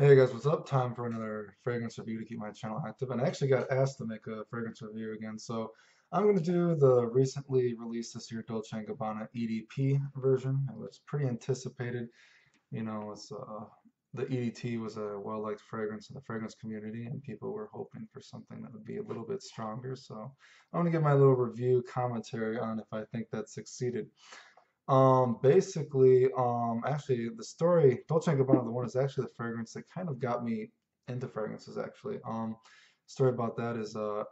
Hey guys, what's up? Time for another fragrance review to keep my channel active. And I actually got asked to make a fragrance review again, so I'm going to do the recently released this year Dolce & Gabbana EDP version. It was pretty anticipated. You know, it's, uh, the EDT was a well-liked fragrance in the fragrance community, and people were hoping for something that would be a little bit stronger. So I'm going to give my little review commentary on if I think that succeeded. Um, basically, um, actually, the story Dolce & Gabbana, the one is actually the fragrance that kind of got me into fragrances. Actually, um, story about that is uh,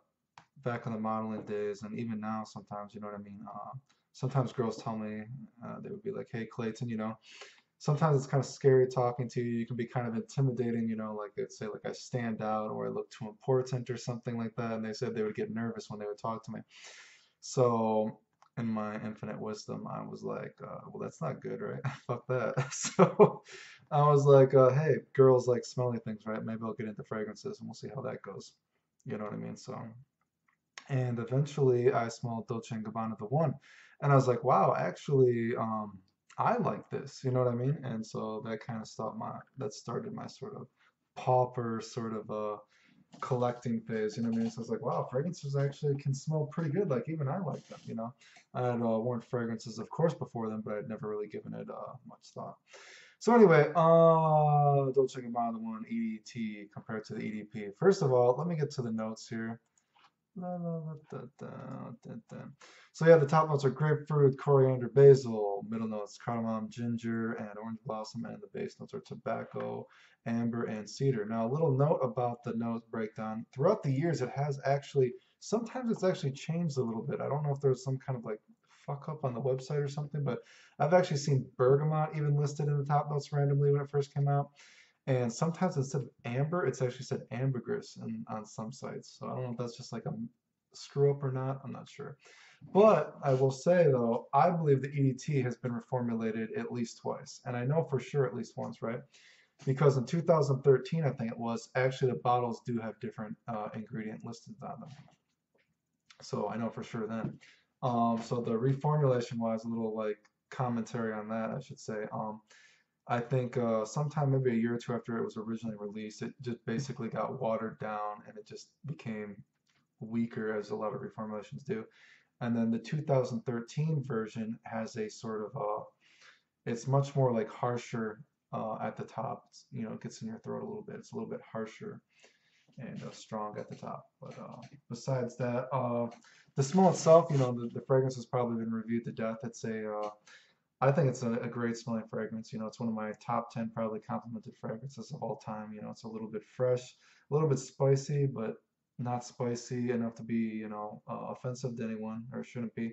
back in the modeling days, and even now, sometimes, you know what I mean. Uh, sometimes girls tell me uh, they would be like, "Hey, Clayton, you know." Sometimes it's kind of scary talking to you. You can be kind of intimidating, you know, like they'd say like I stand out or I look too important or something like that. And they said they would get nervous when they would talk to me. So in my infinite wisdom, I was like, uh, well, that's not good, right? Fuck that. so I was like, uh, hey, girls like smelly things, right? Maybe I'll get into fragrances and we'll see how that goes. You know what I mean? So, and eventually I smelled Dolce & Gabbana the one, and I was like, wow, actually, um, I like this. You know what I mean? And so that kind of stopped my, that started my sort of pauper sort of uh collecting phase, you know what I mean? So I was like, wow, fragrances actually can smell pretty good. Like even I like them, you know. I had uh, worn fragrances, of course, before them, but I'd never really given it uh, much thought. So anyway, uh, Dolce & Gabbana, the one EDT compared to the EDP. First of all, let me get to the notes here. So yeah, the top notes are grapefruit, coriander, basil. Middle notes cardamom, ginger, and orange blossom. And the base notes are tobacco, amber, and cedar. Now a little note about the note breakdown. Throughout the years, it has actually, sometimes it's actually changed a little bit. I don't know if there's some kind of like fuck up on the website or something, but I've actually seen bergamot even listed in the top notes randomly when it first came out. And sometimes instead of amber, it's actually said ambergris in, on some sites. So I don't know if that's just like a screw up or not. I'm not sure. But I will say though, I believe the EDT has been reformulated at least twice. And I know for sure at least once, right? Because in 2013, I think it was, actually the bottles do have different uh, ingredient listed on them. So I know for sure then. Um, so the reformulation wise, a little like commentary on that, I should say. Um, I think uh, sometime maybe a year or two after it was originally released, it just basically got watered down and it just became weaker as a lot of reformulations do. And then the 2013 version has a sort of a, uh, it's much more like harsher uh, at the top. It's, you know, it gets in your throat a little bit. It's a little bit harsher and uh, strong at the top. But uh, besides that, uh, the smell itself, you know, the, the fragrance has probably been reviewed to death. It's a uh, I think it's a, a, great smelling fragrance. You know, it's one of my top 10 probably complimented fragrances of all time. You know, it's a little bit fresh, a little bit spicy, but not spicy enough to be, you know, uh, offensive to anyone or shouldn't be.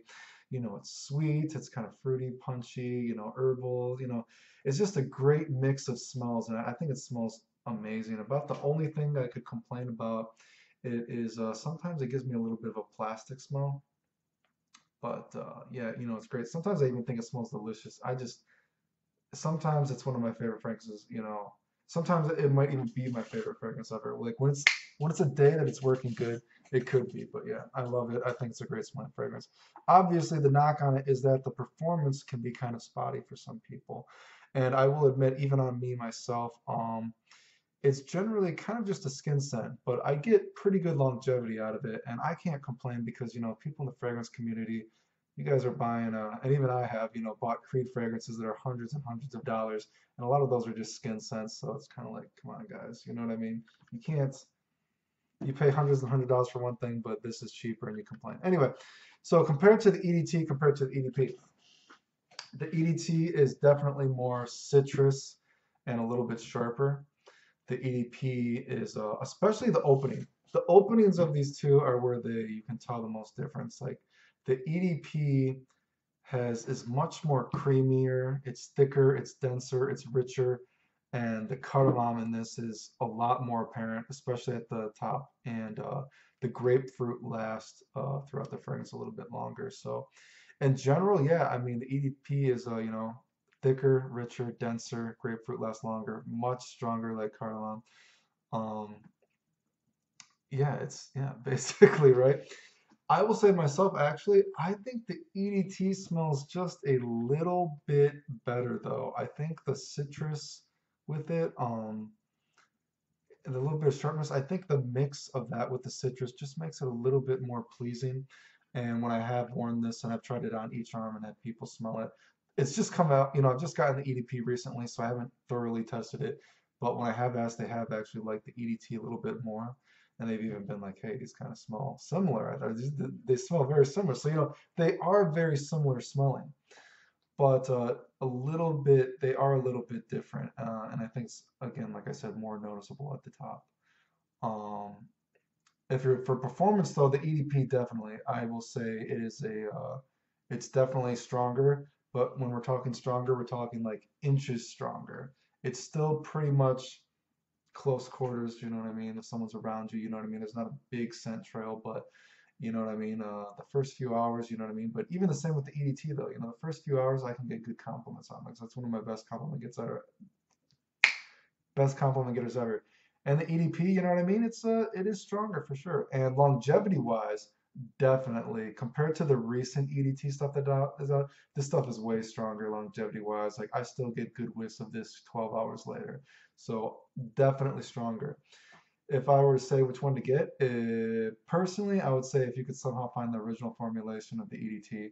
You know, it's sweet, it's kind of fruity, punchy, you know, herbal, you know, it's just a great mix of smells. And I think it smells amazing. About the only thing I could complain about it is uh, sometimes it gives me a little bit of a plastic smell but uh, yeah, you know, it's great. Sometimes I even think it smells delicious. I just sometimes it's one of my favorite fragrances. You know, sometimes it might even be my favorite fragrance ever. Like when it's when it's a day that it's working good, it could be. But yeah, I love it. I think it's a great smelling fragrance. Obviously, the knock on it is that the performance can be kind of spotty for some people, and I will admit, even on me myself, um, it's generally kind of just a skin scent, but I get pretty good longevity out of it, and I can't complain because you know people in the fragrance community, you guys are buying, uh, and even I have, you know, bought Creed fragrances that are hundreds and hundreds of dollars, and a lot of those are just skin scents, so it's kind of like, come on, guys, you know what I mean? You can't, you pay hundreds and hundred dollars for one thing, but this is cheaper, and you complain. Anyway, so compared to the EDT, compared to the EDP, the EDT is definitely more citrus and a little bit sharper the EDP is, uh, especially the opening. The openings of these two are where the you can tell the most difference. Like the EDP has is much more creamier, it's thicker, it's denser, it's richer, and the cardamom in this is a lot more apparent, especially at the top. And uh, the grapefruit lasts uh, throughout the fragrance a little bit longer. So in general, yeah, I mean the EDP is uh, you know thicker, richer, denser. Grapefruit lasts longer, much stronger like cardamom. Um, yeah, it's yeah, basically right. I will say myself, actually, I think the EDT smells just a little bit better though. I think the citrus with it, um, and a little bit of sharpness. I think the mix of that with the citrus just makes it a little bit more pleasing. And when I have worn this and I've tried it on each arm and had people smell it, it's just come out, you know, I've just gotten the EDP recently, so I haven't thoroughly tested it. But when I have asked, they have actually liked the EDT a little bit more. And they've even been like, hey, these kind of smell similar. They smell very similar. So, you know, they are very similar smelling. But uh, a little bit, they are a little bit different. Uh, and I think, again, like I said, more noticeable at the top. Um, if you're for performance though, the EDP definitely, I will say it is a, uh, it's definitely stronger. But when we're talking stronger, we're talking like inches stronger. It's still pretty much close quarters, you know what I mean? If someone's around you, you know what I mean? There's not a big scent trail, but you know what I mean? Uh, the first few hours, you know what I mean? But even the same with the EDT though, you know, the first few hours I can get good compliments on because that's one of my best compliment gets ever. Best compliment getters ever. And the EDP, you know what I mean? It's uh, it is stronger for sure. And longevity wise, Definitely. Compared to the recent EDT stuff that is out, this stuff is way stronger longevity wise. Like I still get good whiffs of this 12 hours later. So definitely stronger. If I were to say which one to get, uh, personally, I would say if you could somehow find the original formulation of the EDT.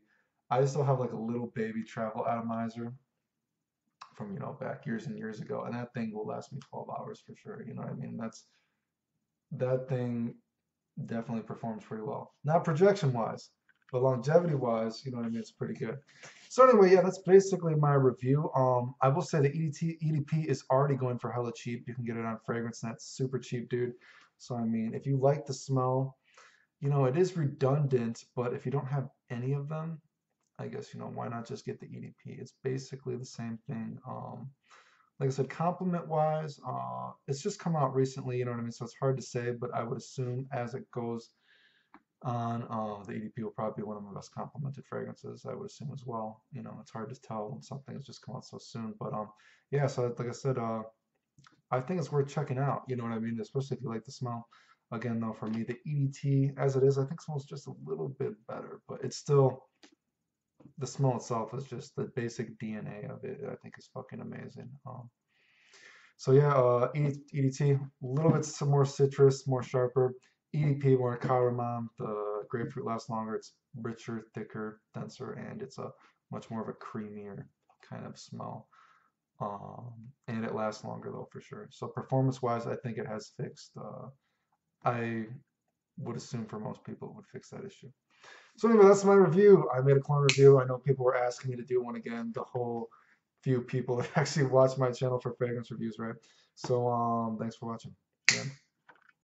I still have like a little baby travel atomizer from, you know, back years and years ago. And that thing will last me 12 hours for sure. You know what I mean? That's, that thing definitely performs pretty well. Not projection wise, but longevity wise, you know what I mean? It's pretty good. So anyway, yeah, that's basically my review. Um, I will say the EDT EDP is already going for hella cheap. You can get it on Fragrance Net, super cheap, dude. So I mean, if you like the smell, you know, it is redundant, but if you don't have any of them, I guess you know why not just get the EDP? It's basically the same thing. Um, like I said, compliment wise, uh, it's just come out recently, you know what I mean? So it's hard to say, but I would assume as it goes on, uh, the EDP will probably be one of my best complimented fragrances, I would assume as well. You know, it's hard to tell when something has just come out so soon, but um, yeah, so like I said, uh, I think it's worth checking out, you know what I mean? Especially if you like the smell. Again, though, for me, the EDT, as it is, I think smells just a little bit better, but it's still the smell itself is just the basic DNA of it. I think is fucking amazing. Um, so yeah, uh, EDT, a little bit some more citrus, more sharper. EDP, more cardamom. The grapefruit lasts longer. It's richer, thicker, denser, and it's a much more of a creamier kind of smell. Um, and it lasts longer though for sure. So performance-wise, I think it has fixed. Uh, I would assume for most people it would fix that issue. So anyway, that's my review. I made a clone review. I know people were asking me to do one again. The whole few people that actually watch my channel for fragrance reviews, right? So um, thanks for watching. Yeah.